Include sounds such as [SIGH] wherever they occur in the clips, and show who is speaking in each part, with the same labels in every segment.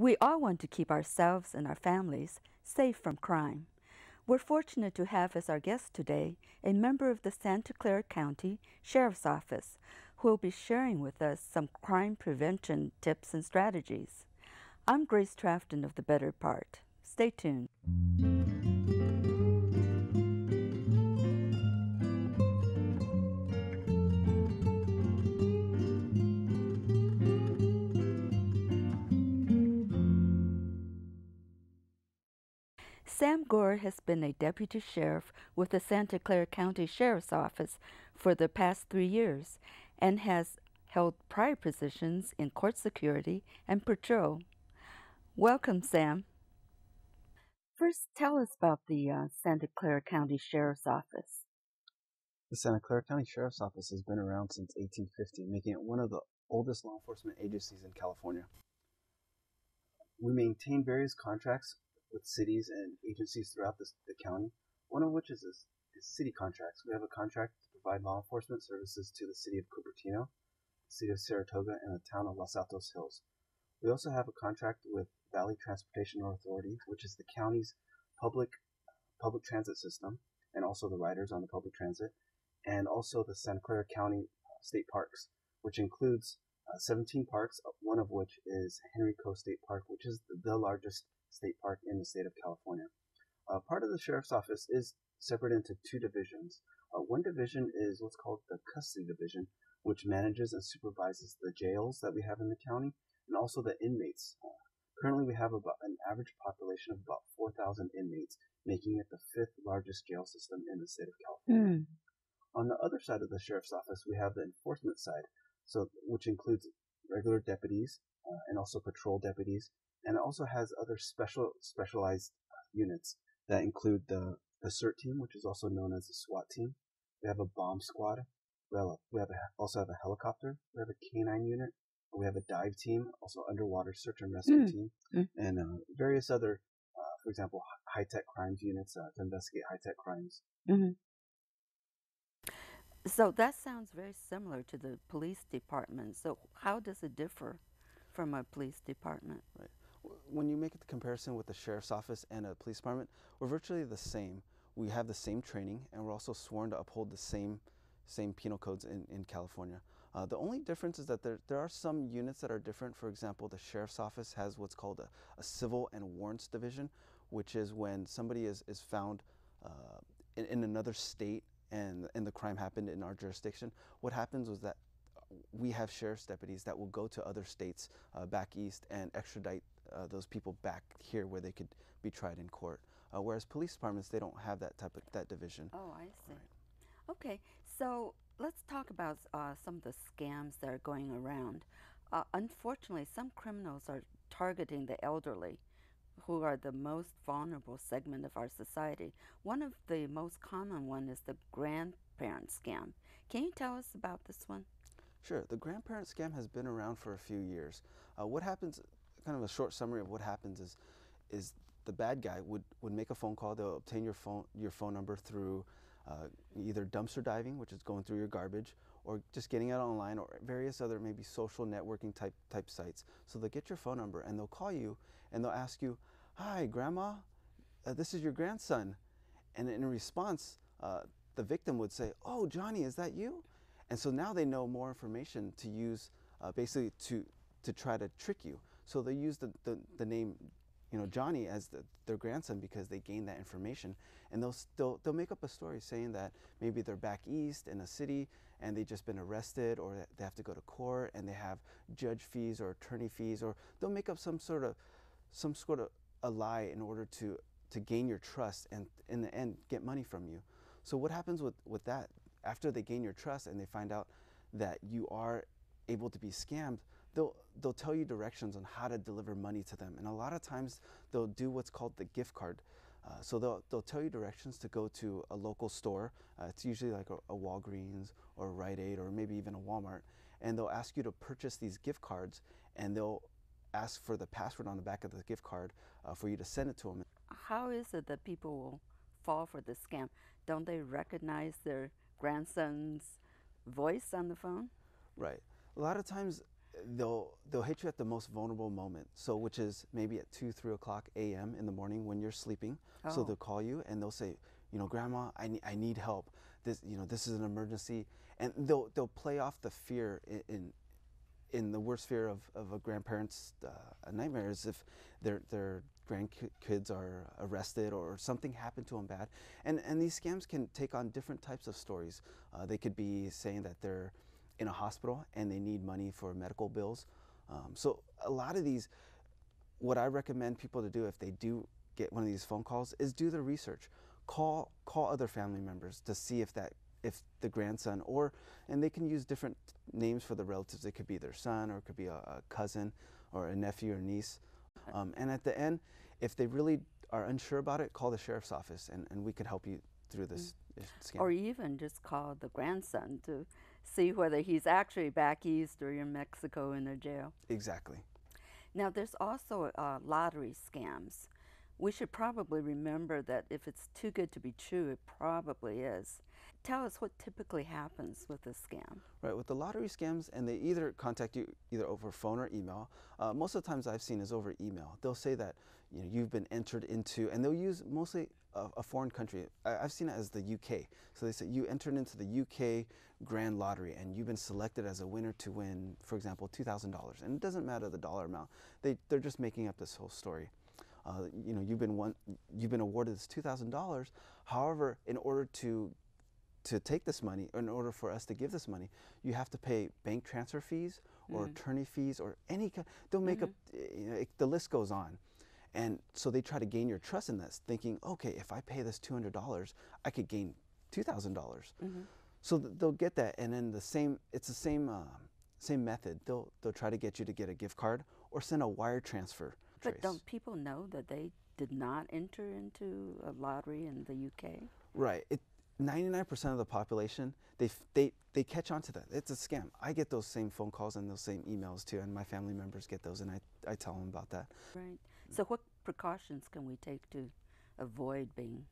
Speaker 1: We all want to keep ourselves and our families safe from crime. We're fortunate to have as our guest today a member of the Santa Clara County Sheriff's Office who will be sharing with us some crime prevention tips and strategies. I'm Grace Trafton of The Better Part. Stay tuned. Sam Gor has been a deputy sheriff with the Santa Clara County Sheriff's Office for the past three years and has held prior positions in court security and patrol. Welcome, Sam. First, tell us about the uh, Santa Clara County Sheriff's Office.
Speaker 2: The Santa Clara County Sheriff's Office has been around since 1850, making it one of the oldest law enforcement agencies in California. We maintain various contracts with cities and agencies throughout the, the county, one of which is, is, is city contracts. We have a contract to provide law enforcement services to the city of Cupertino, the city of Saratoga, and the town of Los Altos Hills. We also have a contract with Valley Transportation Authority, which is the county's public public transit system, and also the riders on the public transit, and also the Santa Clara County State Parks, which includes uh, 17 parks, one of which is Henry Coe State Park, which is the largest State Park in the state of California. Uh, part of the sheriff's office is separated into two divisions. Uh, one division is what's called the custody division, which manages and supervises the jails that we have in the county and also the inmates. Uh, currently, we have about an average population of about 4,000 inmates, making it the fifth largest jail system in the state of California. Mm. On the other side of the sheriff's office, we have the enforcement side, so which includes regular deputies uh, and also patrol deputies and it also has other special specialized uh, units that include the the CERT team, which is also known as the SWAT team. We have a bomb squad. We have, a, we have a, also have a helicopter. We have a canine unit. We have a dive team, also underwater search and rescue mm. team, mm. and uh, various other, uh, for example, high tech crimes units uh, to investigate high tech crimes. Mm-hmm.
Speaker 1: So that sounds very similar to the police department. So how does it differ from a police department?
Speaker 2: Right when you make the comparison with the sheriff's office and a police department, we're virtually the same. We have the same training, and we're also sworn to uphold the same same penal codes in, in California. Uh, the only difference is that there, there are some units that are different. For example, the sheriff's office has what's called a, a civil and warrants division, which is when somebody is, is found uh, in, in another state and, and the crime happened in our jurisdiction. What happens was that we have sheriff's deputies that will go to other states uh, back east and extradite uh, those people back here where they could be tried in court. Uh, whereas police departments, they don't have that type of that division.
Speaker 1: Oh, I see. Right. Okay, so let's talk about uh, some of the scams that are going around. Uh, unfortunately, some criminals are targeting the elderly, who are the most vulnerable segment of our society. One of the most common one is the grandparent scam. Can you tell us about this one?
Speaker 2: Sure. The grandparent scam has been around for a few years. Uh, what happens kind of a short summary of what happens is is the bad guy would, would make a phone call. They'll obtain your phone your phone number through uh, either dumpster diving, which is going through your garbage, or just getting it online, or various other maybe social networking type type sites. So they'll get your phone number and they'll call you and they'll ask you, "Hi, Grandma, uh, this is your grandson," and in response, uh, the victim would say, "Oh, Johnny, is that you?" And so now they know more information to use, uh, basically to to try to trick you. So they use the, the, the name you know Johnny as the, their grandson because they gained that information, and they'll still they'll make up a story saying that maybe they're back east in a city and they've just been arrested, or they have to go to court and they have judge fees or attorney fees, or they'll make up some sort of some sort of a lie in order to to gain your trust and in the end get money from you. So what happens with with that after they gain your trust and they find out that you are able to be scammed? They'll they'll tell you directions on how to deliver money to them, and a lot of times they'll do what's called the gift card. Uh, so they'll they'll tell you directions to go to a local store. Uh, it's usually like a, a, Walgreens or a Rite Aid or maybe even a Walmart, and they'll ask you to purchase these gift cards, and they'll ask for the password on the back of the gift card uh, for you to send it to them.
Speaker 1: How is it that people will fall for this scam? Don't they recognize their grandson's voice on the phone?
Speaker 2: Right. A lot of times they'll they'll hit you at the most vulnerable moment. So which is maybe at two, three o'clock a.m. in the morning when you're sleeping. So
Speaker 1: Oh.
Speaker 2: they'll call you and they'll say, you know, Grandma, I need I need help. This you know this is an emergency, and they'll they'll play off the fear in. in in the worst fear of, of a grandparent's uh, nightmare is if their their grandkids are arrested or something happened to them bad, and and these scams can take on different types of stories. Uh, they could be saying that they're in a hospital and they need money for medical bills. Um, so a lot of these, what I recommend people to do if they do get one of these phone calls is do the research. Call call other family members to see if that if the grandson or and they can use different names for the relatives. It could be their son or it could be a, a cousin or a nephew or niece. Um, and at the end, if they really are unsure about it, call the sheriff's office and, and we could help you through this uh, scam.
Speaker 1: Or even just call the grandson to see whether he's actually back east or in Mexico in a jail.
Speaker 2: exactly.
Speaker 1: Now, there's also uh, lottery scams. We should probably remember that if it's too good to be true, it probably is. Tell us what typically happens with a scam.
Speaker 2: Right, with the lottery scams, and they either contact you either over phone or email. Uh, most of the times I've seen is over email. They'll say that you know you've been entered into, and they'll use mostly a, a foreign country. I, I've seen it as the UK. So they say you entered into the UK Grand Lottery, and you've been selected as a winner to win, for example, two thousand dollars. And it doesn't matter the dollar amount. They they're just making up this whole story. Uh, you know, you've been one, you've been awarded this two thousand dollars. However, in order to to take this money, in order for us to give this money, you have to pay bank transfer fees or attorney fees or any kind. They'll make up. You know, it, the list goes on, and so they try to gain your trust in this, thinking, okay, if I pay this two hundred dollars, I could gain two thousand dollars. So th- they'll get that, and then the same. It's the same. Uh, same method. They'll they'll try to get you to get a gift card or send a wire transfer.
Speaker 1: But don't people know that they did not enter into a lottery in the UK?
Speaker 2: Right. It. 99% of the population, they, they, they catch on to that. It's a scam. I get those same phone calls and those same emails too, and my family members get those, and I, I tell them about that.
Speaker 1: Right. So, what precautions can we take to avoid being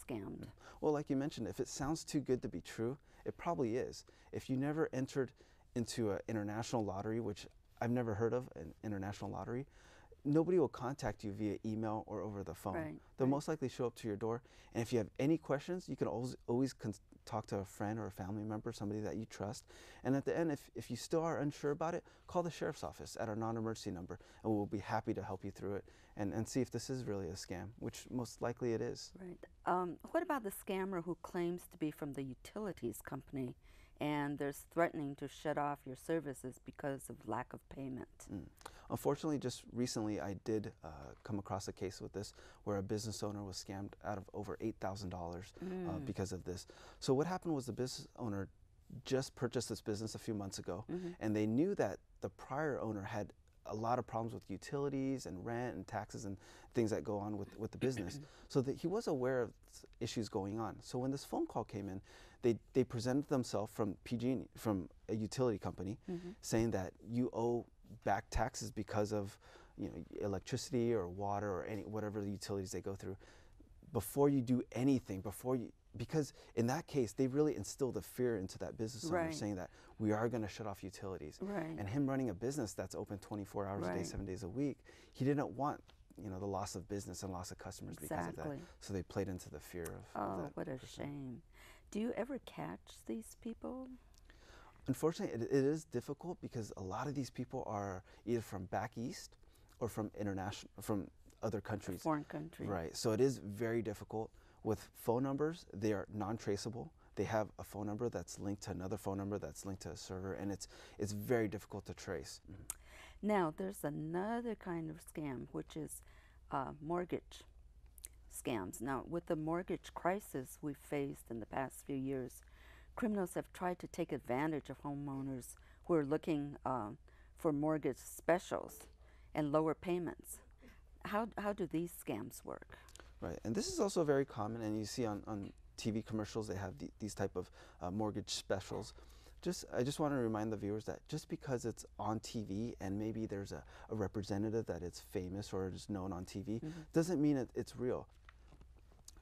Speaker 1: scammed? Mm.
Speaker 2: Well, like you mentioned, if it sounds too good to be true, it probably is. If you never entered into an international lottery, which I've never heard of, an international lottery, nobody will contact you via email or over the phone.
Speaker 1: Right,
Speaker 2: They'll
Speaker 1: right.
Speaker 2: most likely show up to your door. And if you have any questions, you can always, always con- talk to a friend or a family member, somebody that you trust. And at the end, if, if you still are unsure about it, call the sheriff's office at our non emergency number, and we'll be happy to help you through it and, and see if this is really a scam, which most likely it is.
Speaker 1: Right. Um, what about the scammer who claims to be from the utilities company and there's threatening to shut off your services because of lack of payment?
Speaker 2: Mm. Unfortunately, just recently I did uh, come across a case with this where a business owner was scammed out of over $8,000 uh, because of this. So, what happened was the business owner just purchased this business a few months ago, and they knew that the prior owner had a lot of problems with utilities and rent and taxes and things that go on with, with the business. [CLEARS THROAT] so that he was aware of issues going on. So when this phone call came in, they, they presented themselves from PG from a utility company, mm-hmm. saying that you owe back taxes because of you know electricity or water or any whatever the utilities they go through. Before you do anything before you because in that case they really instilled the fear into that business owner
Speaker 1: Right.
Speaker 2: saying that we are going to shut off utilities.
Speaker 1: Right.
Speaker 2: and him running a business that's open 24 hours a day seven days a week he didn't want you know the loss of business and loss of customers because of that. So they played into the fear of, of
Speaker 1: Oh,
Speaker 2: that
Speaker 1: what a shame. Do you ever catch these people?
Speaker 2: Unfortunately, it, it is difficult because a lot of these people are either from back east or from international, from other countries.
Speaker 1: Foreign country.
Speaker 2: Right. So it is very difficult. With phone numbers, they are non-traceable. They have a phone number that's linked to another phone number that's linked to a server, and it's it's very difficult to trace.
Speaker 1: Now, there's another kind of scam, which is uh, mortgage scams. Now, with the mortgage crisis we've faced in the past few years, criminals have tried to take advantage of homeowners who are looking um, for mortgage specials and lower payments. How, how do these scams work?
Speaker 2: Right, and this is also very common, and you see on, on TV commercials they have the, these type of uh, mortgage specials. Just, I just want to remind the viewers that just because it's on TV and maybe there's a, a representative that it's famous or is known on TV, doesn't mean it, it's real.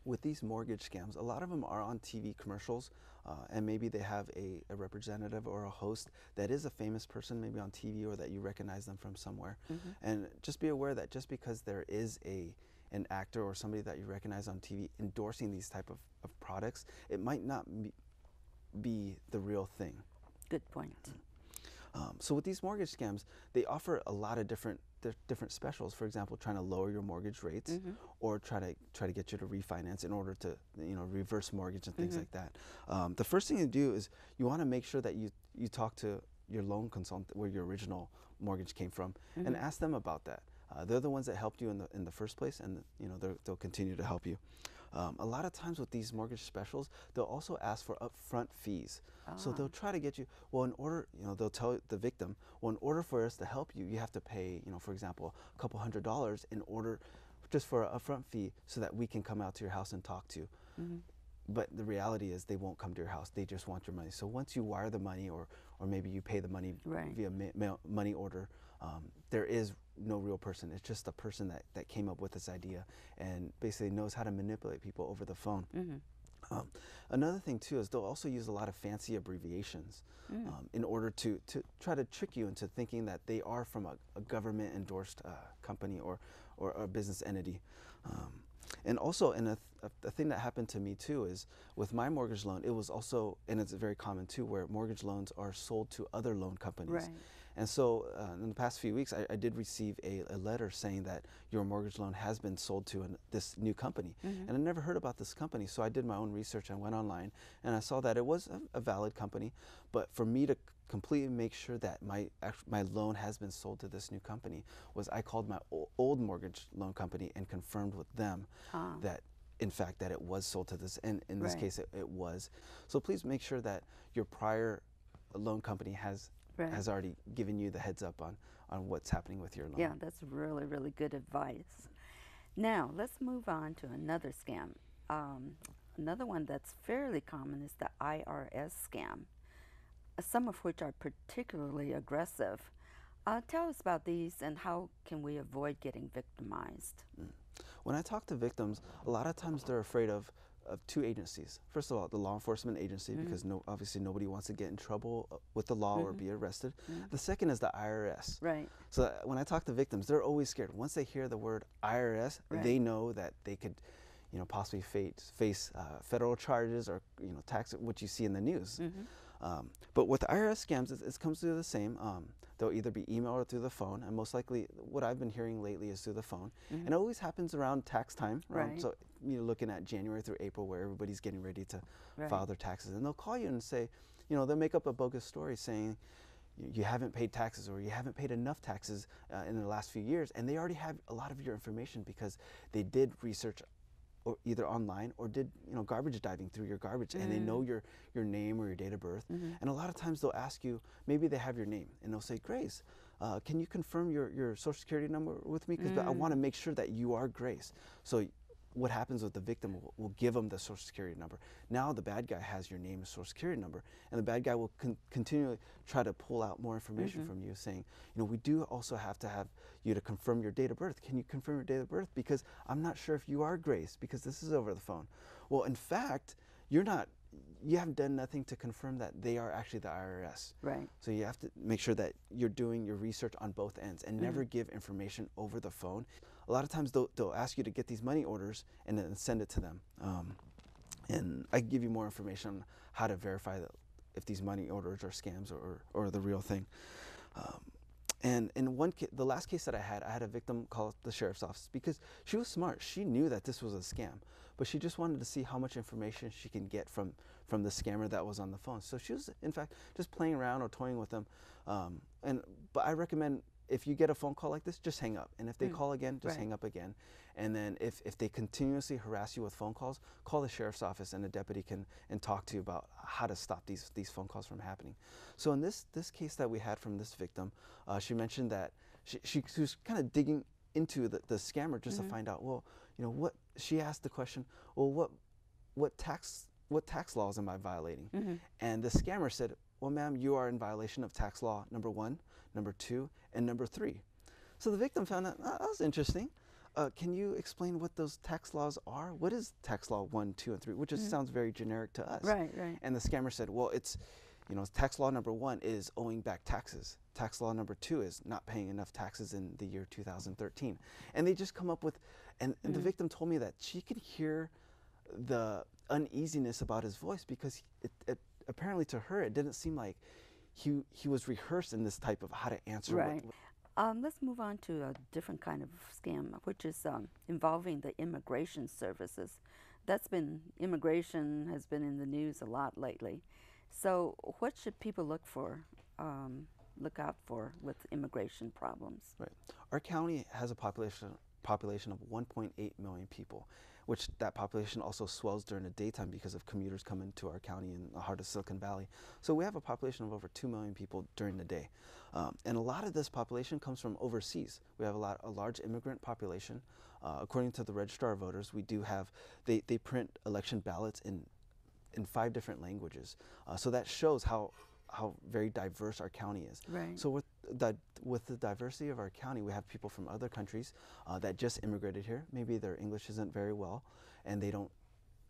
Speaker 2: With these mortgage scams, a lot of them are on TV commercials, uh, and maybe they have a, a, representative or a host that is a famous person, maybe on TV, or that you recognize them from somewhere. Mm-hmm. And just be aware that just because there is a an actor or somebody that you recognize on TV endorsing these type of, of products, it might not be, be the real thing.
Speaker 1: Good point.
Speaker 2: Um, so with these mortgage scams, they offer a lot of different different specials. For example, trying to lower your mortgage rates, mm-hmm. or try to try to get you to refinance in order to you know reverse mortgage and things mm-hmm. like that. Um, the first thing to do is you want to make sure that you you talk to your loan consultant where your original mortgage came from mm-hmm. and ask them about that. Uh, they're the ones that helped you in the in the first place, and you know they'll continue to help you. Um, a lot of times with these mortgage specials, they'll also ask for upfront fees. Ah. So they'll try to get you, well, in order, you know, they'll tell the victim, well, in order for us to help you, you have to pay, you know, for example, a couple hundred dollars in order, just for an upfront fee so that we can come out to your house and talk to you. Mm-hmm. But the reality is they won't come to your house. They just want your money. So once you wire the money or, or maybe you pay the money right. via ma- money order, um, there is no real person. It's just a person that, that came up with this idea and basically knows how to manipulate people over the phone. Mm-hmm. Um, another thing too is they'll also use a lot of fancy abbreviations mm. um, in order to, to try to trick you into thinking that they are from a, a government endorsed uh, company or, or a business entity. Um, and also, and a, th- a, thing that happened to me too is with my mortgage loan, it was also, and it's very common too, where mortgage loans are sold to other loan companies.
Speaker 1: Right.
Speaker 2: And so, uh, in the past few weeks, I, I did receive a, a, letter saying that your mortgage loan has been sold to an, this new company. Mm-hmm. And I never heard about this company, so I did my own research. I went online and I saw that it was a, a valid company. But for me to completely make sure that my my loan has been sold to this new company was I called my old mortgage loan company and confirmed with them ah. that in fact that it was sold to this and in this right. case it, it was so please make sure that your prior loan company has right. has already given you the heads up on, on what's happening with your loan.
Speaker 1: Yeah, that's really, really good advice. Now, let's move on to another scam. Um, another one that's fairly common is the IRS scam, some of which are particularly aggressive. Uh, tell us about these and how can we avoid getting victimized? Mm.
Speaker 2: When I talk to victims, a lot of times they're afraid of of two agencies. First of all, the law enforcement agency, mm-hmm. because no, obviously nobody wants to get in trouble uh, with the law mm-hmm. or be arrested. Mm-hmm. The second is the IRS.
Speaker 1: Right.
Speaker 2: So uh, when I talk to victims, they're always scared. Once they hear the word IRS, right. they know that they could, you know, possibly face face uh, federal charges or you know tax, what you see in the news. Mm-hmm. Um, but with IRS scams, it, it comes through the same. Um, they'll either be emailed or through the phone, and most likely, what I've been hearing lately is through the phone. Mm-hmm. And it always happens around tax time. Around, right. So you're looking at January through April, where everybody's getting ready to right. file their taxes, and they'll call you and say, you know, they'll make up a bogus story saying you haven't paid taxes or you haven't paid enough taxes uh, in the last few years and they already have a lot of your information because they did research or either online or did you know garbage diving through your garbage mm. and they know mm. your your name or your date of birth mm-hmm. and a lot of times they'll ask you maybe they have your name and they'll say grace uh, can you confirm your, your social security number with me because mm. i want to make sure that you are grace so what happens with the victim will, will give them the social security number. Now the bad guy has your name and social security number, and the bad guy will con- continually try to pull out more information mm-hmm. from you, saying, you know, we do also have to have you to confirm your date of birth. Can you confirm your date of birth? Because I'm not sure if you are Grace, because this is over the phone. Well, in fact, you're not you haven't done nothing to confirm that they are actually the IRS.
Speaker 1: Right.
Speaker 2: So you have to make sure that you're doing your research on both ends and mm-hmm. never give information over the phone. A lot of times they'll, they'll ask you to get these money orders and then send it to them. Um, and I can give you more information on how to verify that if these money orders are scams or, or the real thing. Um, and in one ca- the last case that I had, I had a victim call the sheriff's office because she was smart. She knew that this was a scam, but she just wanted to see how much information she can get from from the scammer that was on the phone. So she was, in fact, just playing around or toying with them. Um, and but I recommend if you get a phone call like this, just hang up. And if they mm. call again, just right. hang up again. And then if, if they continuously harass you with phone calls, call the sheriff's office and the deputy can and talk to you about how to stop these these phone calls from happening. So in this this case that we had from this victim, uh, she mentioned that she, she, she was kind of digging into the, the scammer just mm-hmm. to find out, well, you know, what she asked the question, well, what what tax what tax laws am I violating? Mm-hmm. And the scammer said, well, ma'am, you are in violation of tax law number one, number two, and number three. So the victim found that oh, that was interesting. Uh, can you explain what those tax laws are? What is tax law one, two, and three? Which just mm-hmm. sounds very generic to us.
Speaker 1: Right, right.
Speaker 2: And the scammer said, well, it's, you know, tax law number one is owing back taxes. Tax law number two is not paying enough taxes in the year 2013. And they just come up with, and, and mm-hmm. the victim told me that she could hear the uneasiness about his voice because it, it, apparently to her it didn't seem like he he was rehearsed in this type of how to answer.
Speaker 1: Right. What, um, let's move on to a different kind of scam, which is um, involving the immigration services. That's been immigration has been in the news a lot lately. So, what should people look for, um, look out for with immigration problems?
Speaker 2: Right. Our county has a population population of 1.8 million people, which that population also swells during the daytime because of commuters coming to our county in the heart of Silicon Valley. So we have a population of over 2 million people during the day. Um, and a lot of this population comes from overseas. We have a, lot, a large immigrant population. Uh, according to the Registrar of Voters, we do have, they, they print election ballots in, in five different languages. Uh, so that shows how how very diverse our county is.
Speaker 1: Right.
Speaker 2: So with the, with the diversity of our county, we have people from other countries uh, that just immigrated here. Maybe their English isn't very well, and they don't,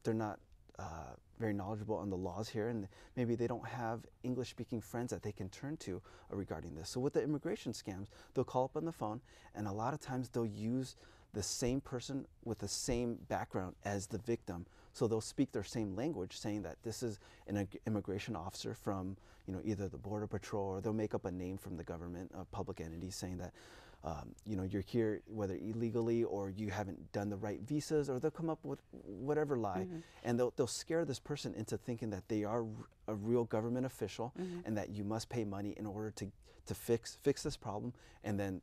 Speaker 2: they're not uh, very knowledgeable on the laws here, and maybe they don't have English-speaking friends that they can turn to uh, regarding this. So with the immigration scams, they'll call up on the phone, and a lot of times they'll use the same person with the same background as the victim. So they'll speak their same language, saying that this is an immigration officer from, you know, either the Border Patrol or they'll make up a name from the government, a public entity, saying that, um, you know, you're here whether illegally or you haven't done the right visas, or they'll come up with whatever lie, mm-hmm. and they'll they'll scare this person into thinking that they are a real government official mm-hmm. and that you must pay money in order to to fix fix this problem, and then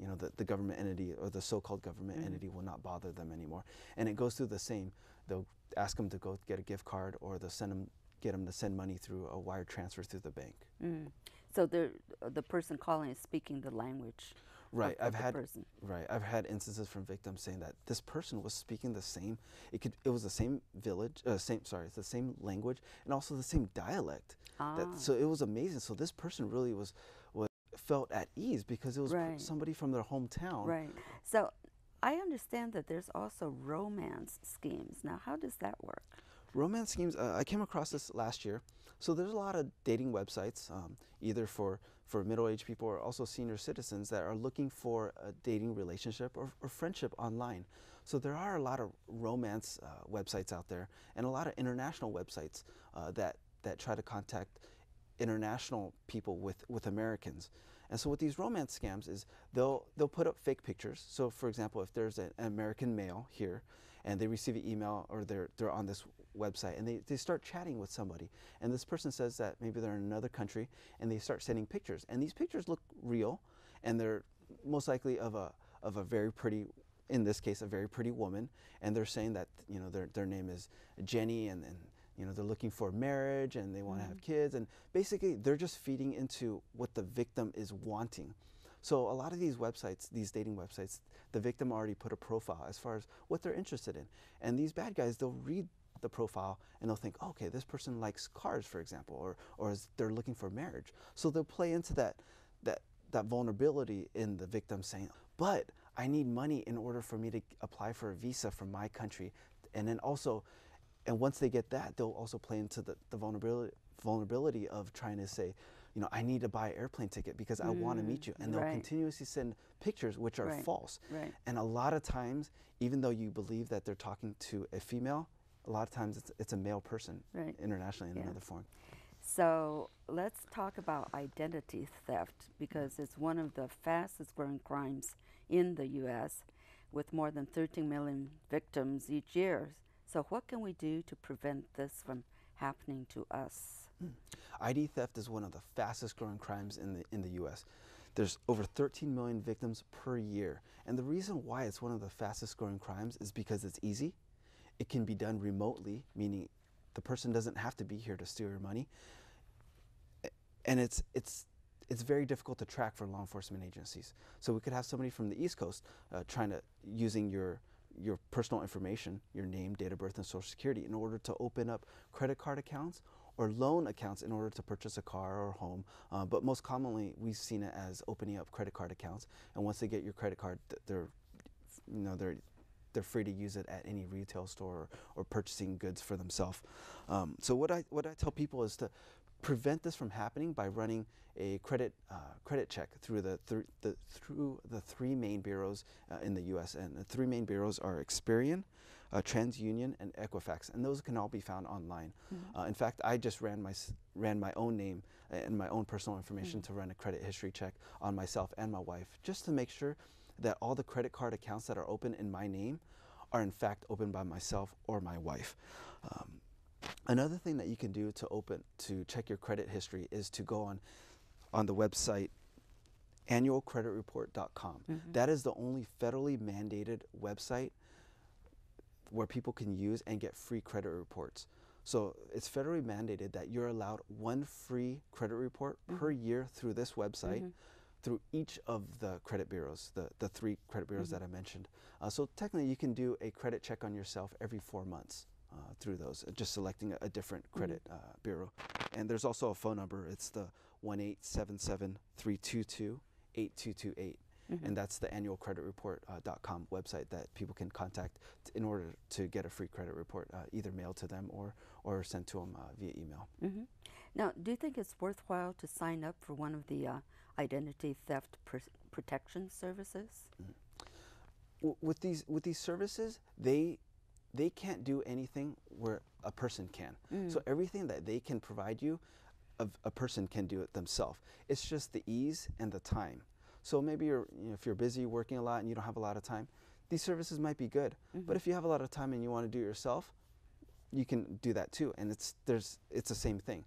Speaker 2: you know, the, the government entity or the so-called government mm-hmm. entity will not bother them anymore. And it goes through the same. They'll ask them to go get a gift card or they'll send them, get them to send money through a wire transfer through the bank.
Speaker 1: Mm. So the, the person calling is speaking the language.
Speaker 2: Right,
Speaker 1: of,
Speaker 2: I've had
Speaker 1: person.
Speaker 2: right. I've had instances from victims saying that this person was speaking the same. It could. It was the same village. Uh, same. Sorry, it's the same language and also the same dialect.
Speaker 1: Ah.
Speaker 2: That, so it was amazing. So this person really was felt at ease because it was right. somebody from their hometown.
Speaker 1: Right. So I understand that there's also romance schemes. Now, how does that work?
Speaker 2: Romance schemes, uh, I came across this last year. So there's a lot of dating websites, um, either for, for middle-aged people or also senior citizens that are looking for a dating relationship or, or friendship online. So there are a lot of romance uh, websites out there and a lot of international websites uh, that, that try to contact international people with, with Americans. And so what these romance scams is they'll, they'll put up fake pictures. So for example, if there's an American male here and they receive an email or they're, they're on this website and they, they start chatting with somebody and this person says that maybe they're in another country and they start sending pictures and these pictures look real and they're most likely of a, of a very pretty in this case a very pretty woman and they're saying that you know their, their name is Jenny and, and you know they're looking for marriage and they want to mm. have kids and basically they're just feeding into what the victim is wanting. So a lot of these websites these dating websites the victim already put a profile as far as what they're interested in. And these bad guys they'll read the profile and they'll think oh, okay this person likes cars for example or or is, they're looking for marriage. So they'll play into that that that vulnerability in the victim saying but I need money in order for me to apply for a visa from my country. And then also and once they get that, they'll also play into the, the vulnerability vulnerability of trying to say, you know, I need to buy an airplane ticket because I want to meet mm, you. And they'll
Speaker 1: right.
Speaker 2: continuously send pictures which are
Speaker 1: right.
Speaker 2: false.
Speaker 1: Right.
Speaker 2: And a lot of times, even though you believe that they're talking to a female, a lot of times it's, it's a male person internationally in
Speaker 1: yeah.
Speaker 2: another form.
Speaker 1: So let's talk about identity theft because it's one of the fastest growing crimes in the U.S. with more than 13 million victims each year. So, what can we do to prevent this from happening to us?
Speaker 2: Hmm. ID theft is one of the fastest growing crimes in the, in the US. There's over 13 million victims per year. And the reason why it's one of the fastest growing crimes is because it's easy. It can be done remotely, meaning the person doesn't have to be here to steal your money. And it's, it's, it's very difficult to track for law enforcement agencies. So we could have somebody from the East Coast uh, trying to, using your your personal information, your name, date of birth, and social security in order to open up credit card accounts or loan accounts in order to purchase a car or a home. Uh, but most commonly, we've seen it as opening up credit card accounts. And once they get your credit card, they're you know they're they're free to use it at any retail store or, or purchasing goods for themselves. Um, so what I what I tell people is to prevent this from happening by running a credit uh, credit check through the, th the through the three main bureaus uh, in the U.S. and the three main bureaus are Experian, uh, TransUnion, and Equifax, and those can all be found online. Mm -hmm. in fact, I just ran my ran my own name and my own personal information mm -hmm. to run a credit history check on myself and my wife, just to make sure that all the credit card accounts that are open in my name are in fact opened by myself or my wife. Um, another thing that you can do to open to check your credit history is to go on on the website annualcreditreport.com. Mm -hmm. that is the only federally mandated website where people can use and get free credit reports. So it's federally mandated that you're allowed one free credit report mm -hmm. per year through this website. Mm -hmm through each of the credit bureaus, the, the three credit bureaus mm -hmm. that I mentioned. Uh, so technically you can do a credit check on yourself every four months uh, through those, uh, just selecting a, a different mm-hmm. credit -hmm. bureau. And there's also a phone number. It's the 1-877-322-8228. Mm -hmm. And that's the annualcreditreport.com uh, website that people can contact in order to get a free credit report, uh, either mailed to them or, or sent to them uh, via email.
Speaker 1: Mm -hmm. Now, do you think it's worthwhile to sign up for one of the identity theft pr protection services?
Speaker 2: Mm. With these with these services, they they can't do anything where a person can. Mm. So everything that they can provide you, a, a person can do it themselves. It's just the ease and the time. So maybe you're, you know, if you're busy working a lot and you don't have a lot of time, these services might be good. Mm -hmm. But mm-hmm. if you have a lot of time and you want to do it yourself, you can do that too. And it's there's it's the same thing.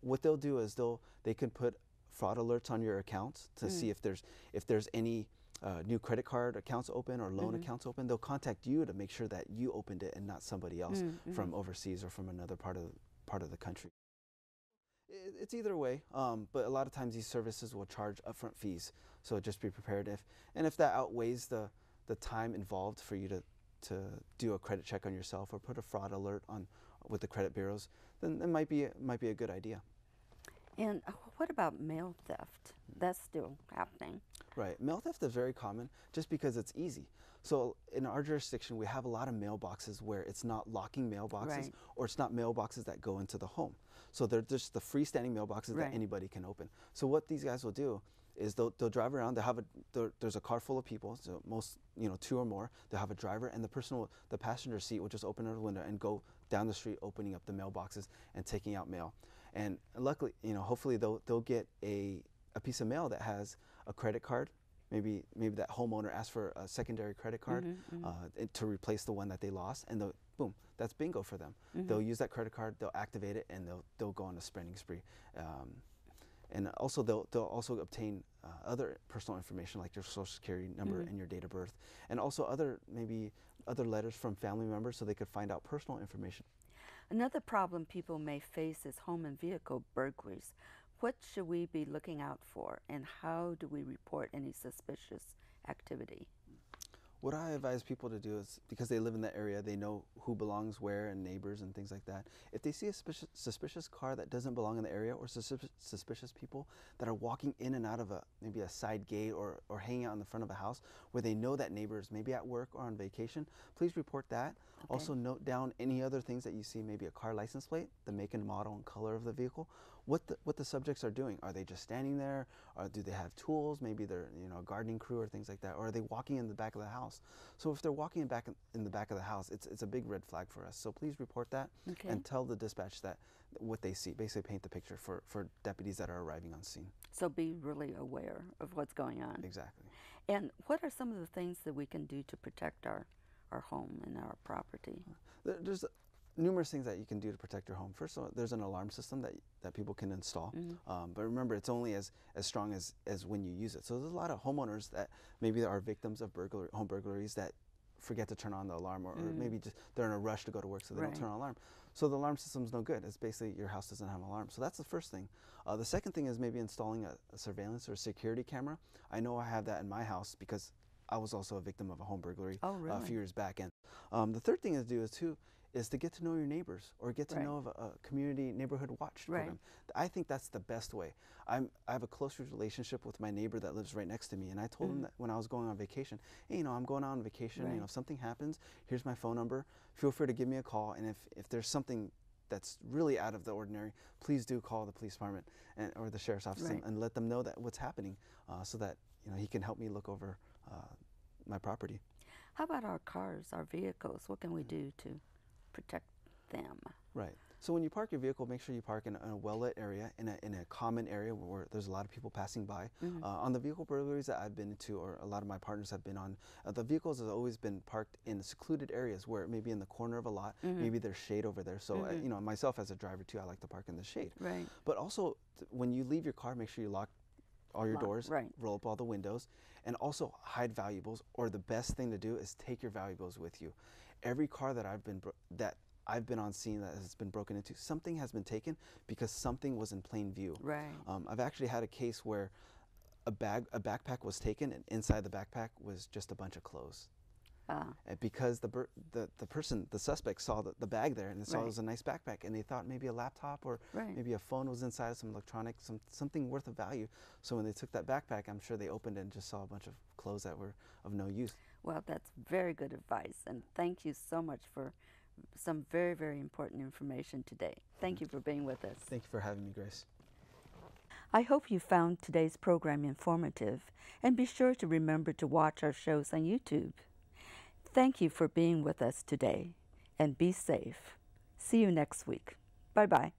Speaker 2: What they'll do is they'll they can put fraud alerts on your accounts to mm. see if there's if there's any uh, new credit card accounts open or loan mm -hmm. accounts open. They'll contact you to make sure that you opened it and not somebody else mm -hmm. from overseas or from another part of part of the country. It, it's either way, um, but a lot of times these services will charge upfront fees. So just be prepared if and if that outweighs the the time involved for you to to do a credit check on yourself or put a fraud alert on with the credit bureaus, then it might be might be a good idea.
Speaker 1: And uh, what about mail theft? That's still happening.
Speaker 2: Right. Mail theft is very common just because it's easy. So in our jurisdiction, we have a lot of mailboxes where it's not locking mailboxes right. or it's not mailboxes that go into the home. So they're just the freestanding mailboxes right. that anybody can open. So what these guys will do is they'll, they'll drive around, they'll have a, there's a car full of people, so most, you know, two or more, they'll have a driver and the person will, the passenger seat will just open their window and go down the street opening up the mailboxes and taking out mail. And luckily, you know, hopefully they'll, they'll get a, a piece of mail that has a credit card. Maybe, maybe that homeowner asked for a secondary credit card mm -hmm, mm -hmm. Uh, to replace the one that they lost, and they'll, boom, that's bingo for them. Mm -hmm. They'll use that credit card, they'll activate it, and they'll, they'll go on a spending spree. Um, and also they'll, they'll also obtain uh, other personal information like your social security number mm -hmm. and your date of birth and also other maybe other letters from family members so they could find out personal information
Speaker 1: Another problem people may face is home and vehicle burglaries. What should we be looking out for, and how do we report any suspicious activity?
Speaker 2: What I advise people to do is because they live in the area, they know who belongs where and neighbors and things like that. If they see a suspicious, suspicious car that doesn't belong in the area or sus suspicious people that are walking in and out of a maybe a side gate or, or hanging out in the front of a house where they know that neighbors maybe at work or on vacation, please report that. Okay. Also note down any other things that you see, maybe a car license plate, the make and model and color of the vehicle, what the, what the subjects are doing. Are they just standing there? Or do they have tools? Maybe they're you know a gardening crew or things like that. Or are they walking in the back of the house? So if they're walking in back in the back of the house, it's it's a big red flag for us. So please report that okay. and tell the dispatch that what they see. Basically, paint the picture for for deputies that are arriving on scene.
Speaker 1: So be really aware of what's going on.
Speaker 2: Exactly.
Speaker 1: And what are some of the things that we can do to protect our our home and our property?
Speaker 2: There's numerous things that you can do to protect your home. First of all, there's an alarm system that, that people can install. Mm -hmm. um, but remember, it's only as, as strong as, as when you use it. So there's a lot of homeowners that maybe are victims of burglary, home burglaries that forget to turn on the alarm or, mm. or, maybe just they're in a rush to go to work so they right. don't turn on the alarm. So the alarm system's no good. It's basically your house doesn't have an alarm. So that's the first thing. Uh, the second thing is maybe installing a, a surveillance or a security camera. I know I have that in my house because I was also a victim of a home burglary
Speaker 1: oh, really?
Speaker 2: uh, a few years back. And um, the third thing to do is to is to get to know your neighbors or get to
Speaker 1: Right.
Speaker 2: know of a, a community neighborhood watch
Speaker 1: Right.
Speaker 2: program. I think that's the best way. I'm, I have a close relationship with my neighbor that lives right next to me, and I told him
Speaker 1: Mhm.
Speaker 2: that when I was going on vacation, hey, you know, I'm going on vacation.
Speaker 1: Right.
Speaker 2: You know, if something happens, here's my phone number. Feel free to give me a call, and if, if there's something that's really out of the ordinary, please do call the police department and, or the sheriff's office and, and let them know that what's happening, uh, so that you know he can help me look over uh, my property.
Speaker 1: How about our cars, our vehicles? What can we do to protect them?
Speaker 2: Right. So when you park your vehicle, make sure you park in a, well-lit area, in a, in a common area where there's a lot of people passing by.
Speaker 1: Mhm.
Speaker 2: Uh, on the vehicle burglaries that I've been to, or a lot of my partners have been on, uh, the vehicles have always been parked in secluded areas where maybe in the corner of a lot.
Speaker 1: Mhm.
Speaker 2: Maybe there's shade over there. So, uh,
Speaker 1: Mhm.
Speaker 2: you know, myself as a driver too, I like to park in the shade.
Speaker 1: Right.
Speaker 2: But also, when you leave your car, make sure you lock all your
Speaker 1: Lock,
Speaker 2: doors,
Speaker 1: right.
Speaker 2: roll up all the windows, and also hide valuables. Or the best thing to do is take your valuables with you. Every car that I've been bro- that I've been on scene that has been broken into, something has been taken because something was in plain view.
Speaker 1: Right.
Speaker 2: Um, I've actually had a case where a bag, a backpack was taken, and inside the backpack was just a bunch of clothes.
Speaker 1: Ah,
Speaker 2: And because the, the the person, the suspect, saw the, the bag there and they saw
Speaker 1: Right.
Speaker 2: it was a nice backpack, and they thought maybe a laptop or
Speaker 1: Right.
Speaker 2: maybe a phone was inside, some electronic, some something worth of value. So when they took that backpack, I'm sure they opened it and just saw a bunch of clothes that were of no use.
Speaker 1: well, that's very good advice. And thank you so much for some very, very important information today. Thank you for being with us.
Speaker 2: Thank you for having me, Grace.
Speaker 1: I hope you found today's program informative and be sure to remember to watch our shows on YouTube. Thank you for being with us today and be safe. See you next week. Bye bye.